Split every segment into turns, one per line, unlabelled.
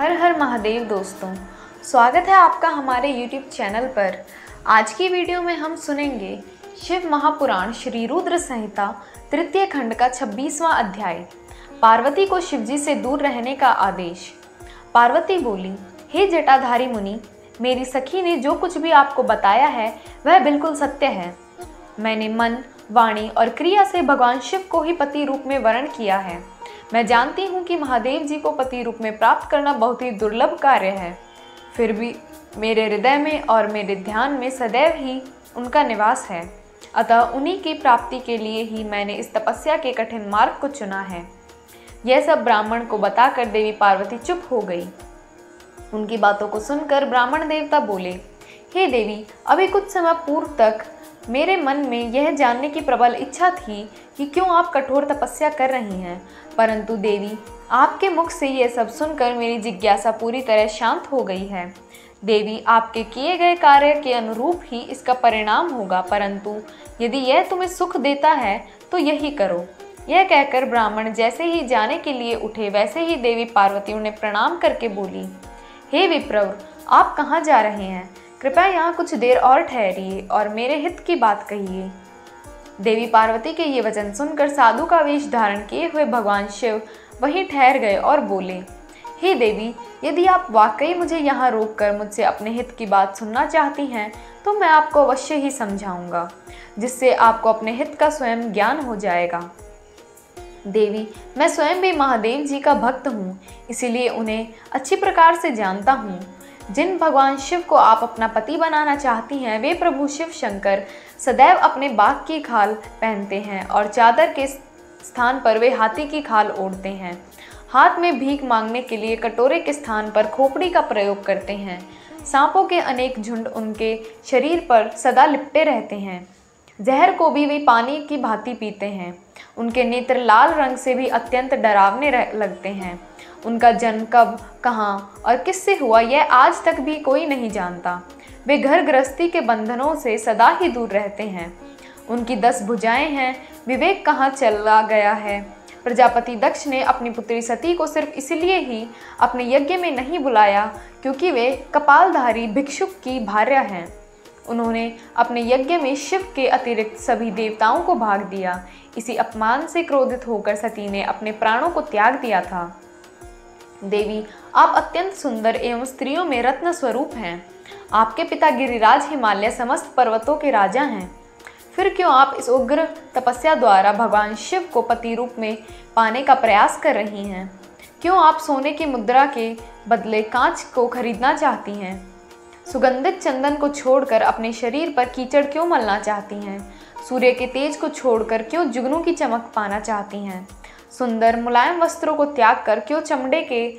हर हर महादेव दोस्तों। स्वागत है आपका हमारे YouTube चैनल पर। आज की वीडियो में हम सुनेंगे शिव महापुराण श्री रुद्र संहिता तृतीय खंड का 26वां अध्याय। पार्वती को शिवजी से दूर रहने का आदेश। पार्वती बोली, हे जटाधारी मुनि, मेरी सखी ने जो कुछ भी आपको बताया है, वह बिल्कुल सत्य है। मैंने मन, वाणी और क्रिया से भगवान शिव को ही पति रूप में वर्ण किया है। मैं जानती हूँ कि महादेव जी को पति रूप में प्राप्त करना बहुत ही दुर्लभ कार्य है। फिर भी मेरे हृदय में और मेरे ध्यान में सदैव ही उनका निवास है। अतः उन्हीं की प्राप्ति के लिए ही मैंने इस तपस्या के कठिन मार्ग को चुना है। यह सब ब्राह्मण को बताकर देवी पार्वती चुप हो गई। उनकी बातों को सुनकर ब्राह्मण देवता बोले, हे देवी, अभी कुछ समय पूर्व तक मेरे मन में यह जानने की प्रबल इच्छा थी कि क्यों आप कठोर तपस्या कर रही हैं। परंतु देवी, आपके मुख से यह सब सुनकर मेरी जिज्ञासा पूरी तरह शांत हो गई है। देवी, आपके किए गए कार्य के अनुरूप ही इसका परिणाम होगा, परंतु यदि यह तुम्हें सुख देता है तो यही करो। यह कहकर ब्राह्मण जैसे ही जाने के लिए उठे, वैसे ही देवी पार्वती उन्हें प्रणाम करके बोली, हे विप्रव आप कहाँ जा रहे हैं? कृपया यहाँ कुछ देर और ठहरिए और मेरे हित की बात कहिए। देवी पार्वती के ये वचन सुनकर साधु का वेश धारण किए हुए भगवान शिव वहीं ठहर गए और बोले, हे देवी, यदि आप वाकई मुझे यहाँ रोक कर मुझसे अपने हित की बात सुनना चाहती हैं तो मैं आपको अवश्य ही समझाऊँगा, जिससे आपको अपने हित का स्वयं ज्ञान हो जाएगा। देवी, मैं स्वयं भी महादेव जी का भक्त हूँ, इसीलिए उन्हें अच्छी प्रकार से जानता हूँ। जिन भगवान शिव को आप अपना पति बनाना चाहती हैं, वे प्रभु शिव शंकर सदैव अपने बाघ की खाल पहनते हैं और चादर के स्थान पर वे हाथी की खाल ओढ़ते हैं। हाथ में भीख मांगने के लिए कटोरे के स्थान पर खोपड़ी का प्रयोग करते हैं। सांपों के अनेक झुंड उनके शरीर पर सदा लिपटे रहते हैं। जहर को भी वे पानी की भांति पीते हैं। उनके नेत्र लाल रंग से भी अत्यंत डरावने लगते हैं। उनका जन्म कब, कहाँ और किससे हुआ, यह आज तक भी कोई नहीं जानता। वे घर गृहस्थी के बंधनों से सदा ही दूर रहते हैं। उनकी दस भुजाएँ हैं, विवेक कहाँ चला गया है। प्रजापति दक्ष ने अपनी पुत्री सती को सिर्फ़ इसलिए ही अपने यज्ञ में नहीं बुलाया क्योंकि वे कपालधारी भिक्षुक की भार्य हैं। उन्होंने अपने यज्ञ में शिव के अतिरिक्त सभी देवताओं को भाग दिया। इसी अपमान से क्रोधित होकर सती ने अपने प्राणों को त्याग दिया था। देवी, आप अत्यंत सुंदर एवं स्त्रियों में रत्न स्वरूप हैं। आपके पिता गिरिराज हिमालय समस्त पर्वतों के राजा हैं। फिर क्यों आप इस उग्र तपस्या द्वारा भगवान शिव को पति रूप में पाने का प्रयास कर रही हैं? क्यों आप सोने की मुद्रा के बदले कांच को खरीदना चाहती हैं? सुगंधित चंदन को छोड़कर अपने शरीर पर कीचड़ क्यों मलना चाहती हैं? सूर्य के तेज को छोड़कर क्यों जुगनू की चमक पाना चाहती हैं? सुंदर मुलायम वस्त्रों को त्याग कर क्यों चमड़े के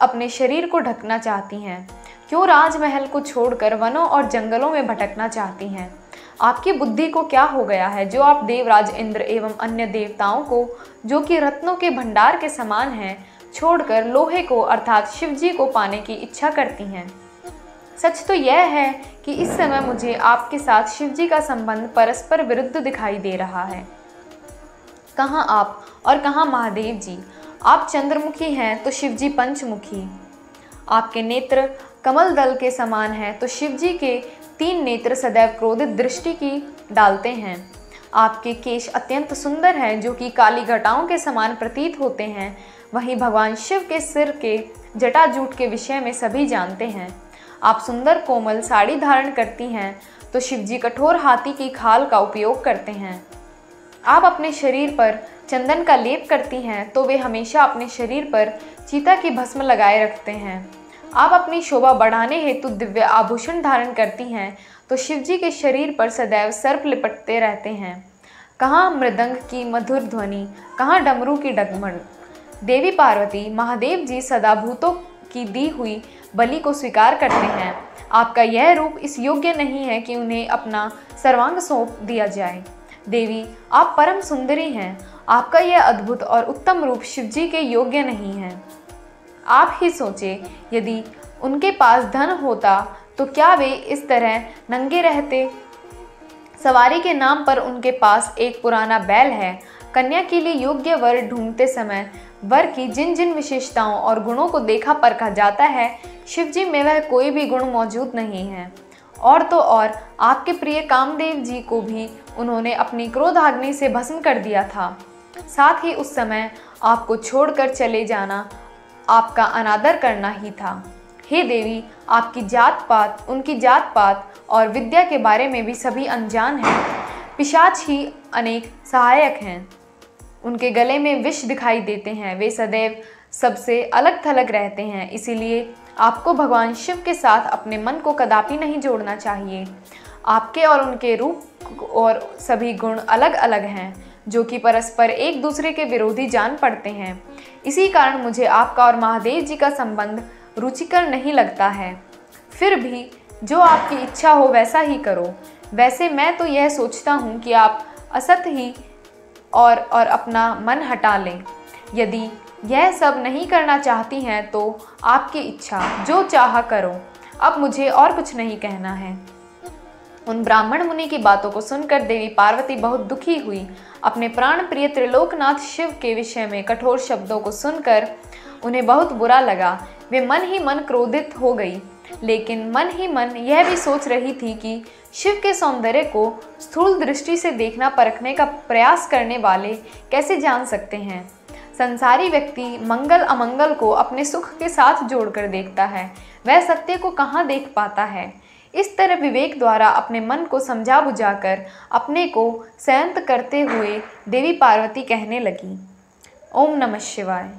अपने शरीर को ढकना चाहती हैं? क्यों राजमहल को छोड़कर वनों और जंगलों में भटकना चाहती हैं? आपकी बुद्धि को क्या हो गया है जो आप देवराज इंद्र एवं अन्य देवताओं को, जो कि रत्नों के भंडार के समान हैं, छोड़कर लोहे को अर्थात शिवजी को पाने की इच्छा करती हैं? सच तो यह है कि इस समय मुझे आपके साथ शिवजी का संबंध परस्पर विरुद्ध दिखाई दे रहा है। कहाँ आप और कहाँ महादेव जी? आप चंद्रमुखी हैं तो शिव जी पंचमुखी। आपके नेत्र कमल दल के समान हैं तो शिव जी के तीन नेत्र सदैव क्रोधित दृष्टि की डालते हैं। आपके केश अत्यंत सुंदर हैं जो कि काली घटाओं के समान प्रतीत होते हैं। वहीं भगवान शिव के सिर के जटाजूट के विषय में सभी जानते हैं। आप सुंदर कोमल साड़ी धारण करती हैं तो शिवजी कठोर हाथी की खाल का उपयोग करते हैं। आप अपने शरीर पर चंदन का लेप करती हैं तो वे हमेशा अपने शरीर पर चीता की भस्म लगाए रखते हैं। आप अपनी शोभा बढ़ाने हेतु दिव्य आभूषण धारण करती हैं तो शिवजी के शरीर पर सदैव सर्प लिपटते रहते हैं। कहाँ मृदंग की मधुर ध्वनि, कहाँ डमरू की डगमण देवी पार्वती, महादेव जी सदा भूतों की दी हुई बलि को स्वीकार करते हैं। आपका यह रूप इस योग्य नहीं है कि उन्हें अपना सर्वांग सौंप दिया जाए। देवी, आप परम सुंदरी हैं। आपका यह अद्भुत और उत्तम रूप शिवजी के योग्य नहीं है। आप ही सोचे यदि उनके पास धन होता तो क्या वे इस तरह नंगे रहते? सवारी के नाम पर उनके पास एक पुराना बैल है। कन्या के लिए योग्य वर ढूंढते समय, वर की जिन जिन विशेषताओं और गुणों को देखा परखा जाता है, शिवजी में वह कोई भी गुण मौजूद नहीं है। और तो और, आपके प्रिय कामदेव जी को भी उन्होंने अपनी क्रोधाग्नि से भस्म कर दिया था। साथ ही उस समय आपको छोड़कर चले जाना आपका अनादर करना ही था। हे देवी, आपकी जात पात उनकी जात पात और विद्या के बारे में भी सभी अनजान हैं। पिशाच ही अनेक सहायक हैं। उनके गले में विष दिखाई देते हैं। वे सदैव सबसे अलग थलग रहते हैं। इसीलिए आपको भगवान शिव के साथ अपने मन को कदापि नहीं जोड़ना चाहिए। आपके और उनके रूप और सभी गुण अलग अलग हैं, जो कि परस्पर एक दूसरे के विरोधी जान पड़ते हैं। इसी कारण मुझे आपका और महादेव जी का संबंध रुचिकर नहीं लगता है। फिर भी, जो आपकी इच्छा हो वैसा ही करो। वैसे मैं तो यह सोचता हूँ कि आप असत ही और और अपना मन हटा लें। यदि यह सब नहीं करना चाहती हैं तो आपकी इच्छा, जो चाह करो। अब मुझे और कुछ नहीं कहना है। उन ब्राह्मण मुनि की बातों को सुनकर देवी पार्वती बहुत दुखी हुई। अपने प्राण प्रिय त्रिलोकनाथ शिव के विषय में कठोर शब्दों को सुनकर उन्हें बहुत बुरा लगा। वे मन ही मन क्रोधित हो गई। लेकिन मन ही मन यह भी सोच रही थी कि शिव के सौंदर्य को स्थूल दृष्टि से देखना, परखने का प्रयास करने वाले कैसे जान सकते हैं? संसारी व्यक्ति मंगल अमंगल को अपने सुख के साथ जोड़कर देखता है। वह सत्य को कहाँ देख पाता है? इस तरह विवेक द्वारा अपने मन को समझा बुझाकर अपने को शांत करते हुए देवी पार्वती कहने लगी। ओम नमः शिवाय।